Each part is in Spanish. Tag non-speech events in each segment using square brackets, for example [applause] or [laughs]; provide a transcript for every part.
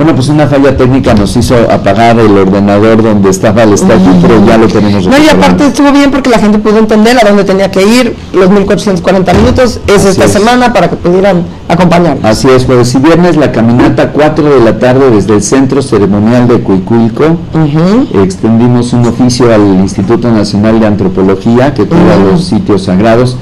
Bueno, pues una falla técnica nos hizo apagar el ordenador donde estaba el estadio, pero ya lo tenemos No, y aparte estuvo bien porque la gente pudo entender a dónde tenía que ir, los 1440 minutos, es esta semana para que pudieran acompañar. Así es, jueves y viernes la caminata 4 de la tarde desde el Centro Ceremonial de Cuicuilco. Extendimos un oficio al Instituto Nacional de Antropología que cuida los sitios sagrados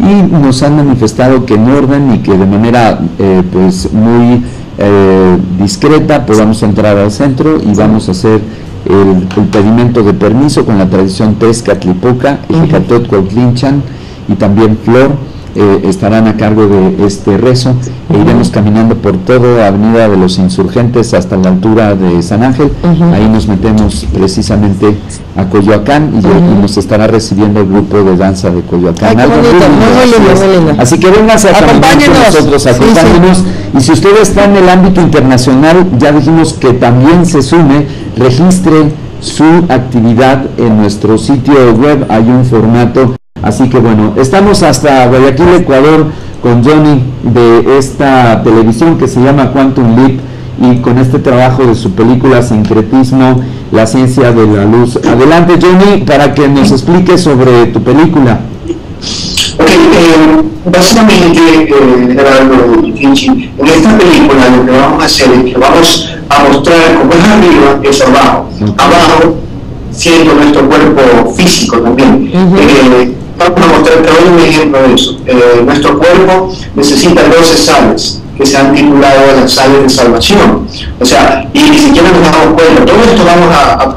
y nos han manifestado que en orden y que de manera eh, pues muy eh, discreta podamos entrar al centro y vamos a hacer el, pedimento de permiso con la tradición Tesca, Tlipuca, Ejicatot, Cuautlinchan y también Flor eh, estarán a cargo de este rezo e iremos caminando por toda Avenida de los Insurgentes hasta la altura de San Ángel. Ahí nos metemos precisamente a Coyoacán y, nos estará recibiendo el grupo de danza de Coyoacán. Así que vengan a con nosotros, acompáñenos. Y si usted está en el ámbito internacional, ya dijimos que también se sume, registre su actividad en nuestro sitio web. Hay un formato Así que bueno, estamos hasta Guayaquil, Ecuador, con Johnny de esta televisión que se llama Quantum Leap y con este trabajo de su película Sincretismo, la ciencia de la luz. Adelante Johnny para que nos explique sobre tu película. Ok, eh, básicamente, eh, Gerardo y Finchi, en esta película lo que vamos a hacer es que vamos a mostrar cómo es arriba, es abajo. Abajo, siendo nuestro cuerpo físico también. eh, vamos a mostrar, te un ejemplo de eso. Eh, nuestro cuerpo necesita 12 sales que se han titulado las sales de salvación. O sea, y ni siquiera nos damos cuenta. Todo esto vamos a,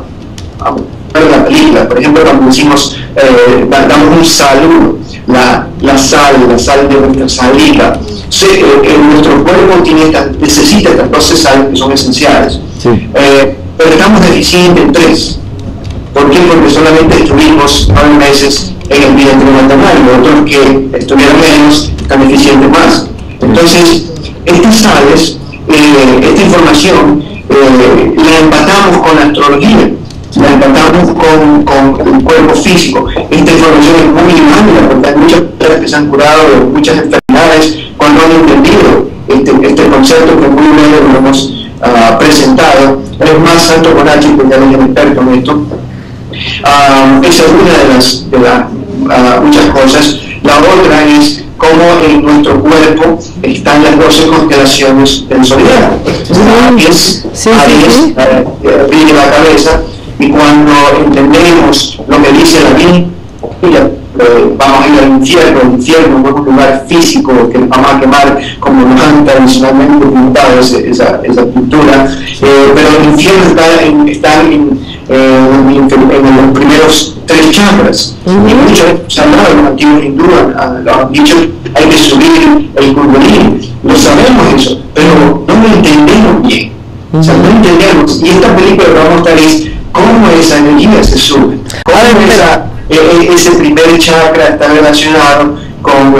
ver en la película. Por ejemplo, cuando decimos, eh, damos un saludo, la, la, sal, la sal de nuestra salida. Eh, nuestro cuerpo tiene necesita estas 12 sales que son esenciales. pero estamos deficientes en tres. ¿Por qué? Porque solamente estuvimos nueve meses en el vientre maternal y otros que estuvieran menos están eficientes más. Entonces, estas sales, eh, esta información, eh, la empatamos con la astrología, la empatamos con, con, el cuerpo físico. Esta información es muy válida porque hay muchas personas que se han curado de muchas enfermedades cuando han entendido este, este concepto que muy bien lo hemos uh, presentado. Es más, Santo Bonachi, que ya es experto en esto, Esa es una de las, de las muchas cosas. La otra es cómo en nuestro cuerpo están las 12 constelaciones del zodiaco. Es sí, eh, la cabeza y cuando entendemos lo que dice la Biblia, eh, vamos a ir al infierno, el infierno no es un lugar físico que vamos a quemar como nos han tradicionalmente pintado esa, esa, esa pintura, eh, pero el infierno está en, está en, en, los primeros tres chakras. Y muchos se han dado, los antiguos hindúes han dicho hay que subir el kundalini. Lo sabemos eso, pero no lo entendemos bien. O sea, no entendemos. Y esta película que vamos a mostrar es cómo esa energía se sube. Cómo esa, e, e, ese primer chakra está relacionado con uh,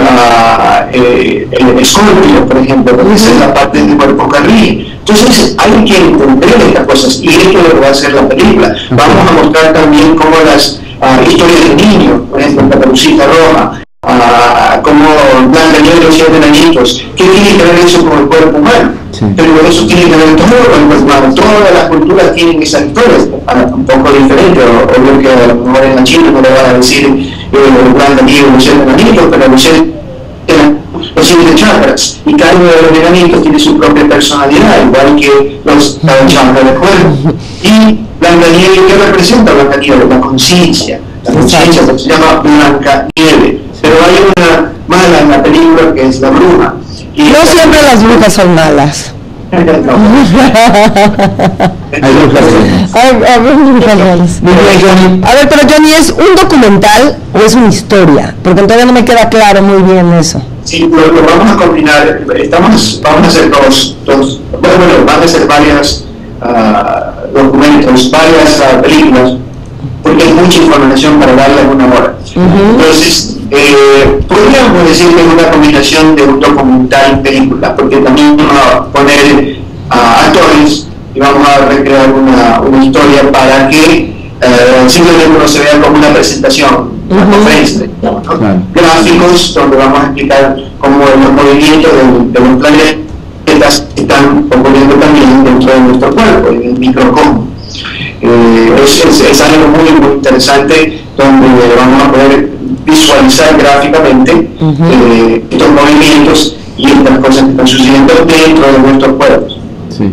eh, el escorpio, por ejemplo, esa es la parte del cuerpo que entonces hay que entender estas cosas y esto es lo que va a hacer la película. Vamos a mostrar también cómo las uh, historias de niños, por ejemplo, Caperucita Roja, uh, como Blanca Nieves los siete ¿qué tiene que ver eso con el cuerpo humano? Pero eso tiene que ver todo con el cuerpo humano. Todas las culturas tienen esas historias, un poco diferente, obvio que a lo mejor en la China no le van a decir Blanca Nieves los siete añitos, pero los siete chakras y cada uno de los elementos tiene su propia personalidad, igual que los chakras del cuerpo. Y Blanca Nieve, ¿qué representa Blanca Nieve? La conciencia. La conciencia se llama Blanca Nieve. Pero hay una mala en la película que es la bruja. Y no siempre las brujas son malas. A ver, pero Johnny, ¿es un documental o es una historia? Porque todavía no me queda claro muy bien eso. Sí, lo, vamos a combinar. Estamos, vamos a hacer dos, dos bueno, van a ser varios ah, documentos, varias uh, películas, porque hay mucha información para darle en una hora. Entonces, eh, podríamos decir que es una combinación de un documental y película, porque también vamos a poner a actores y vamos a recrear una, una historia para que eh, simplemente no se vea como una presentación, una conferencia, gráficos donde vamos a explicar cómo los movimientos de, de un planeta biológicas están ocurriendo también dentro de nuestro cuerpo, en el microcosmos. Eh, es, algo muy, muy interesante donde vamos a poder visualizar gráficamente eh, estos movimientos y estas cosas que están sucediendo dentro de nuestros cuerpos. Sí.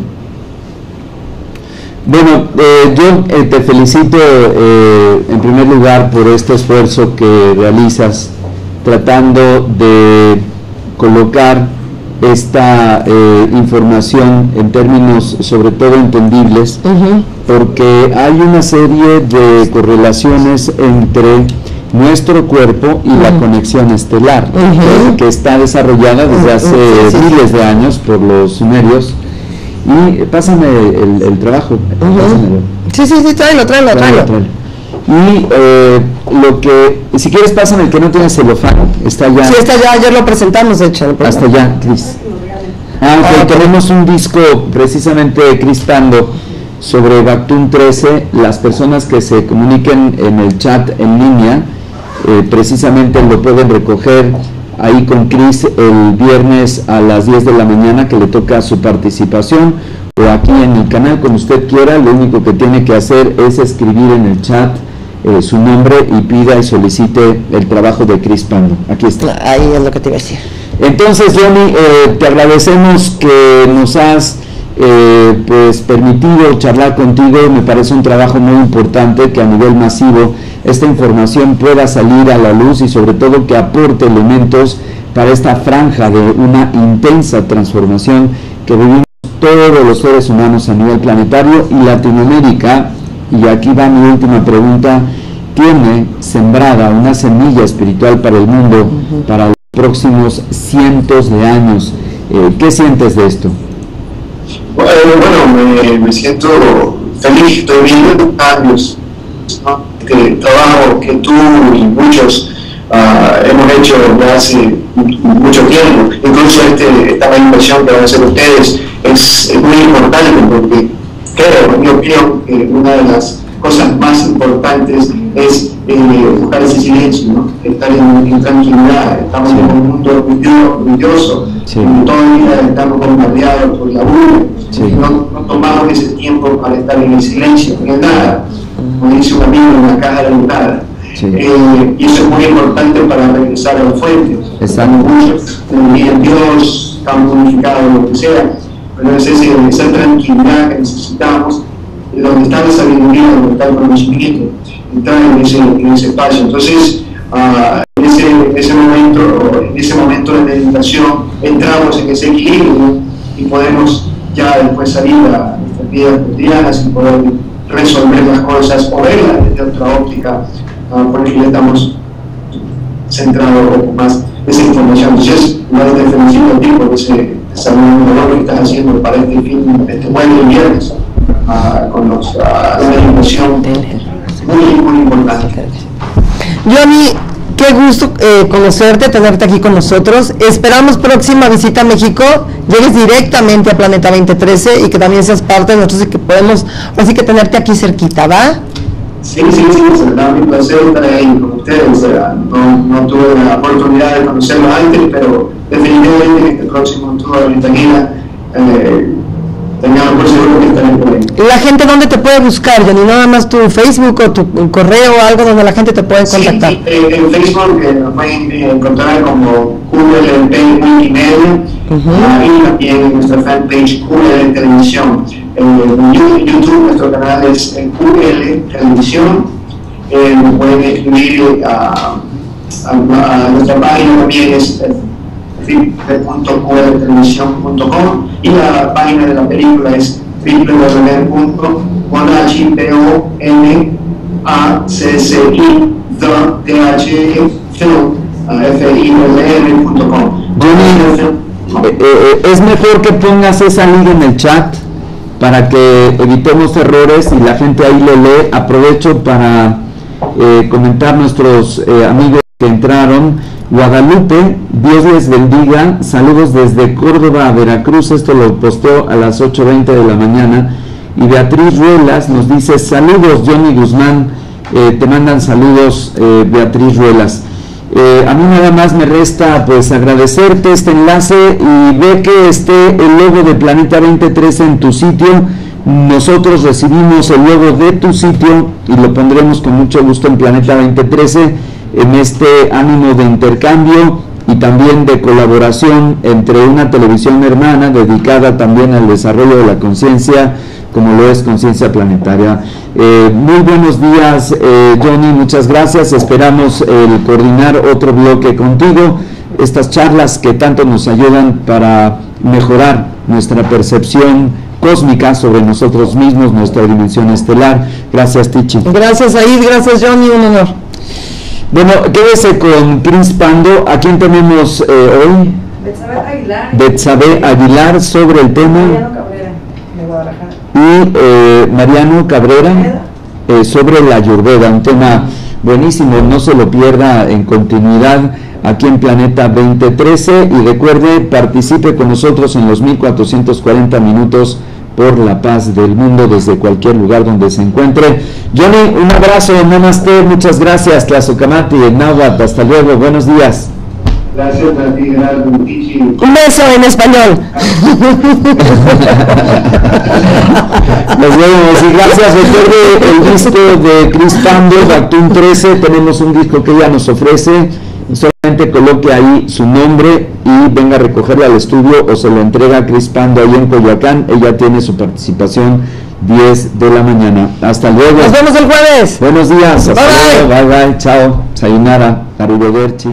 Bueno, eh, yo te felicito en primer lugar por este esfuerzo que realizas tratando de colocar esta eh, información en términos sobre todo entendibles, porque hay una serie de correlaciones entre nuestro cuerpo y la conexión estelar, que, está desarrollada desde hace miles de años por los sumerios. Y pásame el, trabajo. Sí, sí, sí, tráelo, tráelo, tráelo. Y eh, lo que, si quieres, pásame el que no tiene celofán. Está ya. Sí, está ya, ayer lo presentamos, de hecho. Hasta ya, Cris. Ah, ah tenemos un disco precisamente cristando sobre Bactún 13. Las personas que se comuniquen en el chat en línea, eh, precisamente lo pueden recoger ahí con Cris el viernes a las 10 de la mañana que le toca su participación o aquí en el canal como usted quiera, lo único que tiene que hacer es escribir en el chat eh, su nombre y pida y solicite el trabajo de Cris Pando. Aquí está. Ahí es lo que te iba a decir. Entonces, Johnny, eh, te agradecemos que nos has eh, pues permitido charlar contigo. Me parece un trabajo muy importante que a nivel masivo esta información pueda salir a la luz y sobre todo que aporte elementos para esta franja de una intensa transformación que vivimos todos los seres humanos a nivel planetario y Latinoamérica y aquí va mi última pregunta, tiene sembrada una semilla espiritual para el mundo para los próximos cientos de años. Eh, ¿Qué sientes de esto? Bueno, me, siento feliz, estoy viendo cambios. Este trabajo que tú y muchos ah, hemos hecho desde hace mucho tiempo, incluso este, esta inversión que van a hacer ustedes es muy importante porque creo, en mi opinión, que una de las cosas más importantes es eh, buscar ese silencio, ¿no? estar en, tranquilidad. Estamos en un mundo orgulloso, sí. todo el día estamos bombardeados por la urbe, no, no, tomamos ese tiempo para estar en el silencio, en nada, como dice un amigo, en la caja de la nada. Eh, y eso es muy importante para regresar a los fuentes. Exacto. Muchos en Dios, estamos unificados, lo que sea, pero es esa tranquilidad que necesitamos, donde está la sabiduría, donde está el conocimiento, entrar en ese, en ese espacio. Entonces, uh, en, ese, ese, momento, en ese momento de meditación, entramos en ese equilibrio y podemos ya después salir a nuestras vidas cotidianas y poder resolver las cosas o verlas desde otra óptica, uh, porque ya estamos centrados más en esa información. Entonces, igual te felicito a ti por ese lo que estás haciendo para este fin, este buen viernes, uh, con los, uh, la inversión muy, muy importante. Johnny, qué gusto eh, conocerte, tenerte aquí con nosotros. Esperamos próxima visita a México, llegues directamente a Planeta 2013 y que también seas parte de nosotros y que podemos, así que tenerte aquí cerquita, ¿va? Sí, sí, sí, será mi placer estar ahí con ustedes. no, no tuve la oportunidad de conocerlo antes, pero definitivamente en este próximo tour de Vitaquina eh, tengamos por seguro que estaré por ahí. ¿La gente dónde te puede buscar, Johnny? Nada más tu Facebook o tu correo o algo donde la gente te puede contactar. Sí, eh, en Facebook eh, nos pueden eh, encontrar como QLP Wikimedia uh -huh. y también en nuestra fanpage QL Televisión. En YouTube nuestro canal es QL Televisión. nos pueden escribir a, a, nuestra página también es www.qltelevisión.com y la página de la película es eh, eh, es mejor que pongas esa liga en el chat para que evitemos errores y la gente ahí lo lee. Aprovecho para eh, comentar nuestros amigos que entraron Guadalupe, Dios les bendiga, saludos desde Córdoba a Veracruz, esto lo posteó a las 8.20 de la mañana. Y Beatriz Ruelas nos dice, saludos Johnny Guzmán, eh, te mandan saludos eh, Beatriz Ruelas. Eh, a mí nada más me resta pues agradecerte este enlace y ve que esté el logo de Planeta 2013 en tu sitio. Nosotros recibimos el logo de tu sitio y lo pondremos con mucho gusto en Planeta 2013 en este ánimo de intercambio y también de colaboración entre una televisión hermana dedicada también al desarrollo de la conciencia como lo es Conciencia Planetaria. Eh, muy buenos días, eh, Johnny, muchas gracias. Esperamos el coordinar otro bloque contigo, estas charlas que tanto nos ayudan para mejorar nuestra percepción cósmica sobre nosotros mismos, nuestra dimensión estelar. Gracias, Tichi. Gracias, Aid, gracias, Johnny, un honor. Bueno, quédese con Prince Pando. ¿A quién tenemos eh, hoy? Betsabe Aguilar. Betsabe Aguilar sobre el tema. de Guadalajara y eh, Mariano Cabrera eh, sobre la Ayurveda, un tema buenísimo, no se lo pierda en continuidad aquí en Planeta 2013 y recuerde, participe con nosotros en los 1440 minutos por la paz del mundo desde cualquier lugar donde se encuentre. Johnny, un abrazo, namaste, muchas gracias, Tlazocamati, Náhuatl, hasta luego, buenos días. Gracias a ti, Un beso en español. [laughs] Nos vemos y gracias. Recuerde el disco de Chris Pando, Bactún 13. Tenemos un disco que ella nos ofrece. Solamente coloque ahí su nombre y venga a recogerlo al estudio o se lo entrega a Chris Pando ahí en Coyoacán. Ella tiene su participación 10 de la mañana. Hasta luego. Nos vemos el jueves. Buenos días. bye, bye. Bye bye. Chao. Sayonara. Arrivederci.